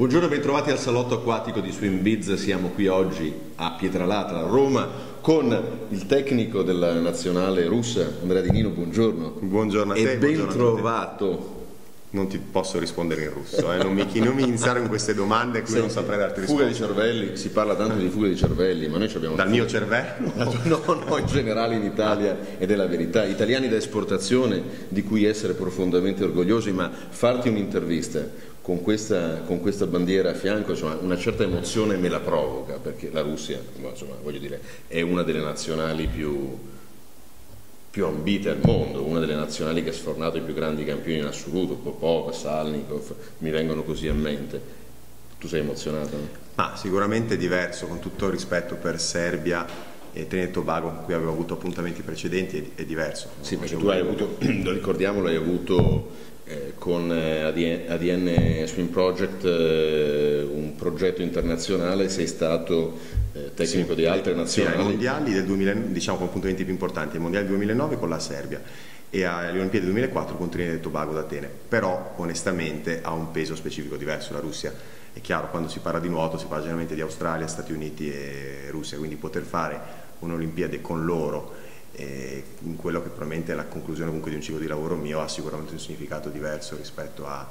Buongiorno e bentrovati al salotto acquatico di Swim Biz. Siamo qui oggi a Pietralatra, a Roma, con il tecnico della nazionale russa, Andrea Di Nino. Buongiorno. Buongiorno a te. E ben trovato non ti posso rispondere in russo, eh? non, mi, non mi iniziare con queste domande qui non saprei darti risposta. Fuga di cervelli, si parla tanto di fuga di cervelli, ma noi abbiamo... Dal mio cervello? No, no, in generale in Italia ed è la verità. Italiani da esportazione di cui essere profondamente orgogliosi, ma farti un'intervista con questa, con questa, bandiera a fianco, insomma, una certa emozione me la provoca, perché la Russia, insomma, voglio dire, è una delle nazionali più più ambite al mondo, una delle nazionali che ha sfornato i più grandi campioni in assoluto, Popov, Salnikov, mi vengono così a mente. Tu sei emozionato? Ma sicuramente diverso, con tutto il rispetto per Serbia e Trinidad e Tobago, con cui avevo avuto appuntamenti precedenti, è, diverso. Sì, perché tu hai avuto, ricordiamolo, hai avuto eh, con eh, ADN, ADN Swim Project eh, un progetto internazionale, sei stato eh, tecnico sì, di altre nazionali. Sì, ai mondiali del 2000, diciamo con appuntamenti più importanti, ai mondiali del 2009 con la Serbia e alle Olimpiadi del 2004 con Trinidad e Tobago d'Atene, però onestamente ha un peso specifico diverso la Russia. È chiaro, quando si parla di nuoto si parla generalmente di Australia, Stati Uniti e Russia, quindi poter fare un'Olimpiade con loro e in quello che probabilmente è la conclusione comunque di un ciclo di lavoro mio ha sicuramente un significato diverso rispetto a,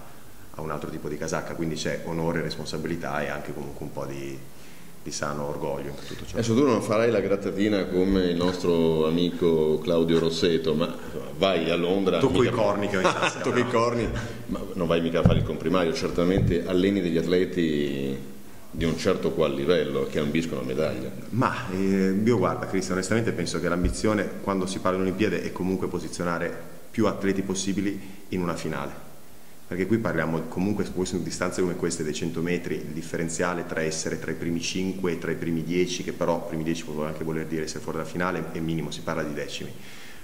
a un altro tipo di casacca, quindi c'è onore, responsabilità e anche comunque un po' di, di sano orgoglio in tutto ciò. Adesso tu non farai la grattatina come il nostro amico Claudio Rosseto, ma vai a Londra... Tocco i corni che ho in sassia. Tocco i corni, ma non vai mica a fare il comprimario, certamente alleni degli atleti di un certo qual livello che ambiscono medaglia. Ma eh, io guarda Cristian, onestamente penso che l'ambizione quando si parla di Olimpiade è comunque posizionare più atleti possibili in una finale. Perché qui parliamo comunque su distanze come queste dei 100 metri, il differenziale tra essere tra i primi 5 e tra i primi 10, che però primi 10 può anche voler dire essere fuori dalla finale, è minimo, si parla di decimi.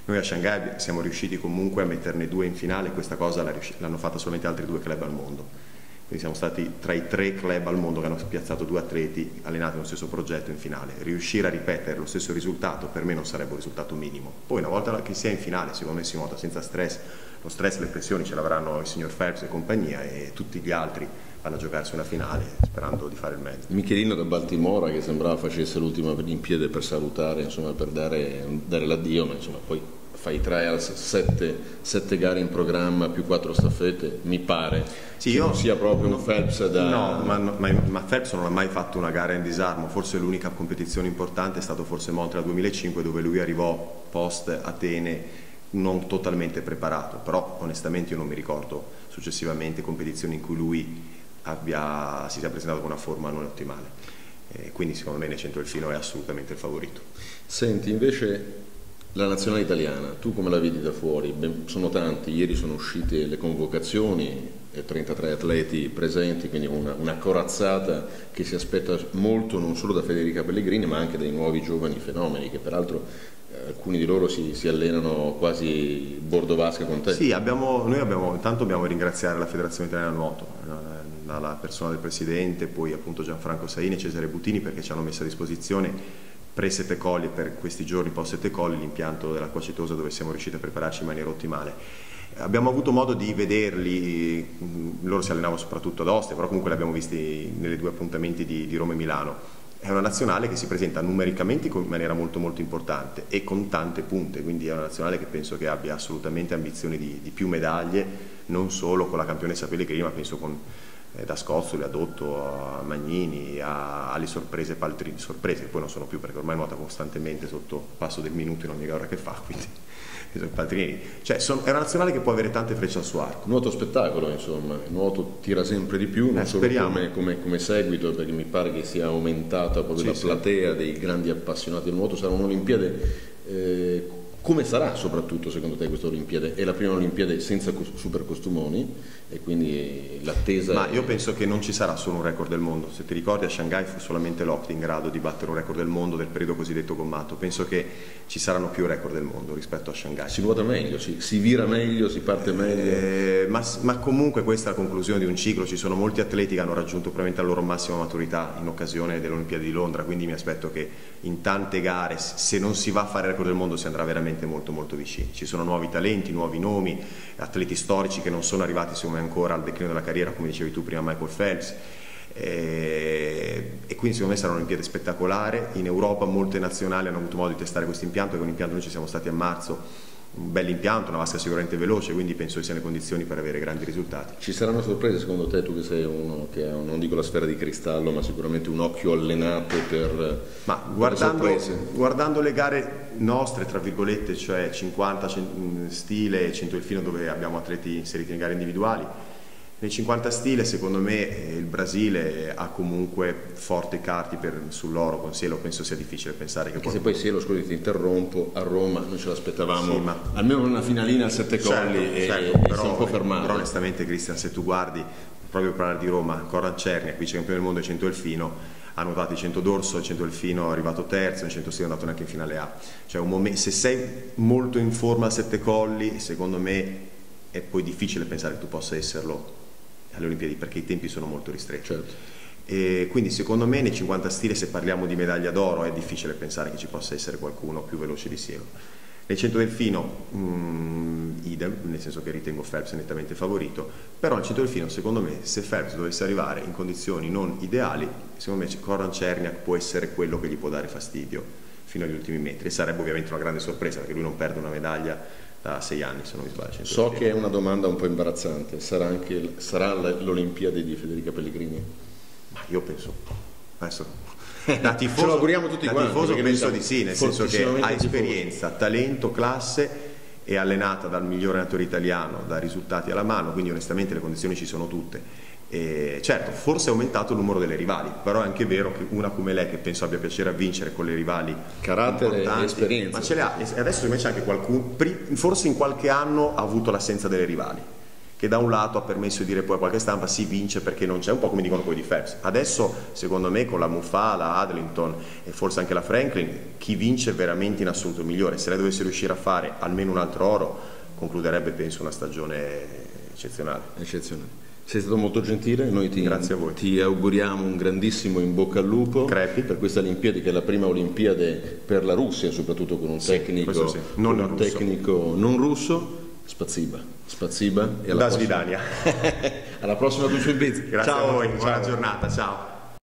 Noi a Shanghai siamo riusciti comunque a metterne due in finale, questa cosa l'hanno fatta solamente altri due club al mondo quindi siamo stati tra i tre club al mondo che hanno piazzato due atleti allenati nello stesso progetto in finale. Riuscire a ripetere lo stesso risultato per me non sarebbe un risultato minimo. Poi una volta che si è in finale, secondo me si nuota senza stress, lo stress le pressioni ce l'avranno il signor Phelps e compagnia e tutti gli altri vanno a giocarsi una finale sperando di fare il meglio. Michelino da Baltimora che sembrava facesse l'ultima in piede per salutare, insomma, per dare, dare l'addio, ma insomma poi fai trials, sette, sette, gare in programma più quattro staffette, mi pare sì, che io, non sia proprio un Phelps da... No, ma, ma, ma, Phelps non ha mai fatto una gara in disarmo, forse l'unica competizione importante è stato forse Montreal 2005 dove lui arrivò post Atene non totalmente preparato, però onestamente io non mi ricordo successivamente competizioni in cui lui abbia, si sia presentato con una forma non ottimale. Eh, quindi secondo me nel centro del filo è assolutamente il favorito. Senti, invece la nazionale italiana, tu come la vedi da fuori? Beh, sono tanti, ieri sono uscite le convocazioni, 33 atleti presenti, quindi una, una, corazzata che si aspetta molto non solo da Federica Pellegrini ma anche dai nuovi giovani fenomeni che peraltro eh, alcuni di loro si, si, allenano quasi bordo vasca con te. Sì, abbiamo, noi abbiamo, intanto dobbiamo ringraziare la Federazione Italiana Nuoto, eh, persona del Presidente, poi appunto Gianfranco Saini e Cesare Butini perché ci hanno messo a disposizione pre-sette colli per questi giorni post-sette colli l'impianto dell'acqua cetosa dove siamo riusciti a prepararci in maniera ottimale. Abbiamo avuto modo di vederli, mm, loro si allenavano soprattutto ad Ostia, però comunque li abbiamo visti nei due appuntamenti di, di Roma e Milano. È una nazionale che si presenta numericamente in maniera molto molto importante e con tante punte, quindi è una nazionale che penso che abbia assolutamente ambizioni di, di più medaglie, non solo con la campionessa Pellegrini, ma penso con da Scozzoli a Dotto a Magnini a, alle sorprese Paltrini, sorprese che poi non sono più perché ormai nuota costantemente sotto il passo del minuto in ogni gara che fa, quindi Paltrini, cioè son, è una nazionale che può avere tante frecce al suo arco. Nuoto spettacolo insomma, il nuoto tira sempre di più, non eh, solo come, come, come, seguito perché mi pare che sia aumentata proprio sì, la platea sì. dei grandi appassionati del nuoto, sarà un'Olimpiade eh, come sarà soprattutto secondo te questa Olimpiade? È la prima Olimpiade senza super costumoni e quindi l'attesa... Ma io penso che non ci sarà solo un record del mondo, se ti ricordi a Shanghai fu solamente l'Octi in grado di battere un record del mondo del periodo cosiddetto gommato, penso che ci saranno più record del mondo rispetto a Shanghai. Si nuota meglio, si, si vira meglio, si parte meglio. Eh, ma, ma, comunque questa è la conclusione di un ciclo, ci sono molti atleti che hanno raggiunto probabilmente la loro massima maturità in occasione delle Olimpiadi di Londra, quindi mi aspetto che in tante gare, se non si va a fare il record del mondo, si andrà veramente molto molto vicini. Ci sono nuovi talenti, nuovi nomi, atleti storici che non sono arrivati secondo me ancora al declino della carriera, come dicevi tu prima Michael Phelps. e, e quindi secondo me sarà un'Olimpiade spettacolare. In Europa molte nazionali hanno avuto modo di testare questo impianto, è un impianto noi ci siamo stati a marzo un bel impianto, una vasca sicuramente veloce, quindi penso che sia nelle condizioni per avere grandi risultati. Ci saranno sorprese secondo te, tu che sei uno che ha, non dico la sfera di cristallo, ma sicuramente un occhio allenato per... Ma guardando, guardando le gare nostre, tra virgolette, cioè 50 stile e 100 il fino dove abbiamo atleti inseriti in gare individuali, nel 50 stile secondo me eh, il Brasile ha comunque forti carte per, sull'oro con Cielo, penso sia difficile pensare che... Anche se poi Cielo, scusi ti interrompo, a Roma noi ce l'aspettavamo sì, ma... almeno una finalina a sette certo, colli certo, e, però, e un po' fermato. Però onestamente Cristian se tu guardi, proprio per parlare di Roma, Coran Cernia, vice campione del mondo e 100 Elfino, ha nuotato il 100 dorso, il 100 Elfino è arrivato terzo, il 100 stile è andato neanche in finale A. Cioè momento, se sei molto in forma a sette colli, secondo me è poi difficile pensare che tu possa esserlo alle Olimpiadi perché i tempi sono molto ristretti. Certo. E quindi secondo me nei 50 stile se parliamo di medaglia d'oro è difficile pensare che ci possa essere qualcuno più veloce di Siero. Nel 100 delfino mm, idem, nel senso che ritengo Phelps nettamente favorito, però nel 100 delfino secondo me se Phelps dovesse arrivare in condizioni non ideali, secondo me Coran Cerniak può essere quello che gli può dare fastidio fino agli ultimi metri. Sarebbe ovviamente una grande sorpresa perché lui non perde una medaglia da sei anni se non mi sbaglio. So che è una domanda un po' imbarazzante, sarà, anche, sarà l'Olimpiade di Federica Pellegrini? Ma io penso, adesso da tifoso, Ce lo auguriamo tutti da quanti. tifoso penso di sì, nel senso che ha esperienza, tifoso. talento, classe è allenata dal migliore allenatore italiano, da risultati alla mano, quindi onestamente le condizioni ci sono tutte. E certo, forse è aumentato il numero delle rivali, però è anche vero che una come lei, che penso abbia piacere a vincere con le rivali, carattere e esperienza, ma ce le ha. E adesso invece anche qualcuno, forse in qualche anno ha avuto l'assenza delle rivali, che da un lato ha permesso di dire poi a qualche stampa si vince perché non c'è, un po' come dicono quelli di Phelps. Adesso, secondo me, con la Mufa, la Adlington e forse anche la Franklin, chi vince veramente in assoluto il migliore. Se lei dovesse riuscire a fare almeno un altro oro, concluderebbe, penso, una stagione eccezionale. eccezionale. Sei stato molto gentile, noi ti, ti, auguriamo un grandissimo in bocca al lupo Crepi. per questa Olimpiade che è la prima Olimpiade per la Russia, soprattutto con un tecnico, sì. non, un russo. tecnico non russo. Spaziba, spaziba e alla da prossima. alla prossima Duce Biz. Grazie ciao, a voi, buona giornata, ciao.